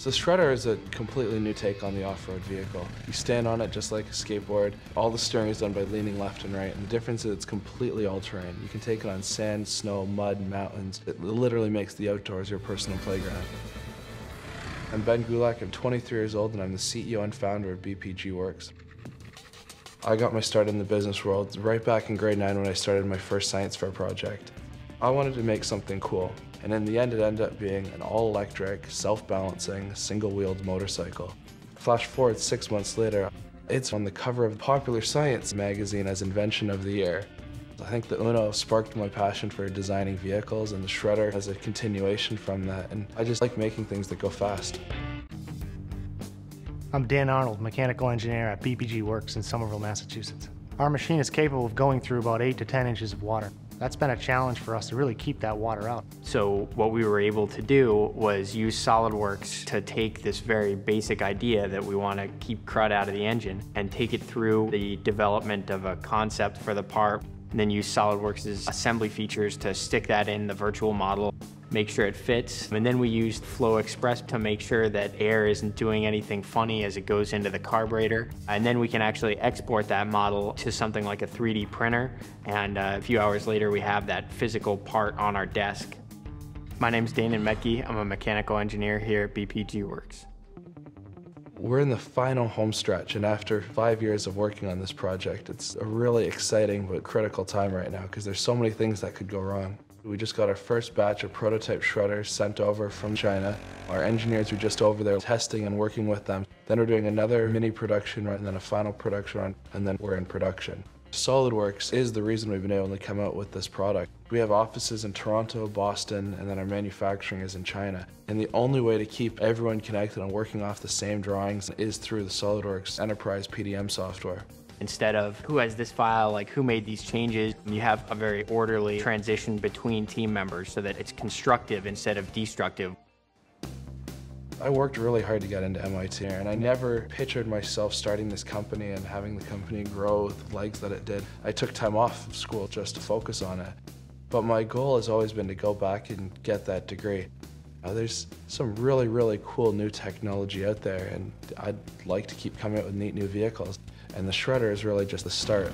So Shredder is a completely new take on the off-road vehicle. You stand on it just like a skateboard. All the steering is done by leaning left and right, and the difference is it's completely all-terrain. You can take it on sand, snow, mud, mountains. It literally makes the outdoors your personal playground. I'm Ben Gulak, I'm 23 years old, and I'm the CEO and founder of BPG Works. I got my start in the business world right back in grade 9 when I started my first science fair project. I wanted to make something cool, and in the end it ended up being an all-electric, self-balancing, single-wheeled motorcycle. Flash forward six months later, it's on the cover of Popular Science magazine as Invention of the Year. I think the Uno sparked my passion for designing vehicles and the Shredder as a continuation from that, and I just like making things that go fast. I'm Dan Arnold, mechanical engineer at BPG Works in Somerville, Massachusetts. Our machine is capable of going through about 8 to 10 inches of water. That's been a challenge for us to really keep that water out. So what we were able to do was use SolidWorks to take this very basic idea that we want to keep crud out of the engine and take it through the development of a concept for the part, and then use SolidWorks' assembly features to stick that in the virtual model make sure it fits. And then we used FloXpress to make sure that air isn't doing anything funny as it goes into the carburetor. And then we can actually export that model to something like a 3D printer. And uh, a few hours later, we have that physical part on our desk. My name's Danon Metke. I'm a mechanical engineer here at BPG Works. We're in the final home stretch, and after five years of working on this project, it's a really exciting but critical time right now because there's so many things that could go wrong. We just got our first batch of prototype shredders sent over from China. Our engineers were just over there testing and working with them. Then we're doing another mini production run, and then a final production run, and then we're in production. SolidWorks is the reason we've been able to come out with this product. We have offices in Toronto, Boston, and then our manufacturing is in China. And the only way to keep everyone connected and working off the same drawings is through the SolidWorks Enterprise PDM software. Instead of who has this file, like who made these changes, you have a very orderly transition between team members so that it's constructive instead of destructive. I worked really hard to get into MIT, and I never pictured myself starting this company and having the company grow with the legs that it did. I took time off of school just to focus on it. But my goal has always been to go back and get that degree. Uh, there's some really, really cool new technology out there, and I'd like to keep coming out with neat new vehicles and the shredder is really just the start.